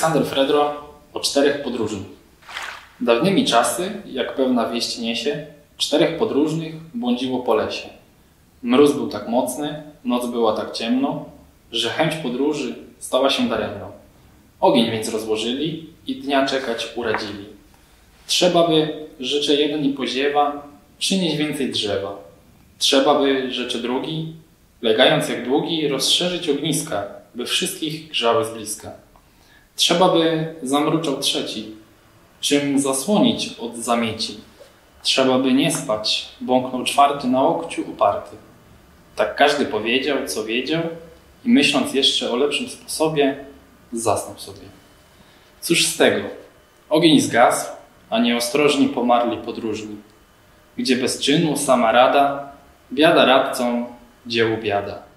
Aleksander Fredro o czterech podróżnych. Dawnymi czasy, jak pewna wieść niesie, czterech podróżnych błądziło po lesie. Mróz był tak mocny, noc była tak ciemno, że chęć podróży stała się daremną. Ogień więc rozłożyli i dnia czekać uradzili. Trzeba by, rzecze jeden i poziewa, przynieść więcej drzewa. Trzeba by, rzeczy drugi, legając jak długi, rozszerzyć ogniska, by wszystkich grzały z bliska. Trzeba by zamruczał trzeci, czym zasłonić od zamieci. Trzeba by nie spać, bąknął czwarty na łokciu uparty. Tak każdy powiedział, co wiedział i myśląc jeszcze o lepszym sposobie, zasnął sobie. Cóż z tego? Ogień zgasł, a nieostrożni pomarli podróżni. Gdzie bez czynu sama rada, biada radcom, dziełu biada.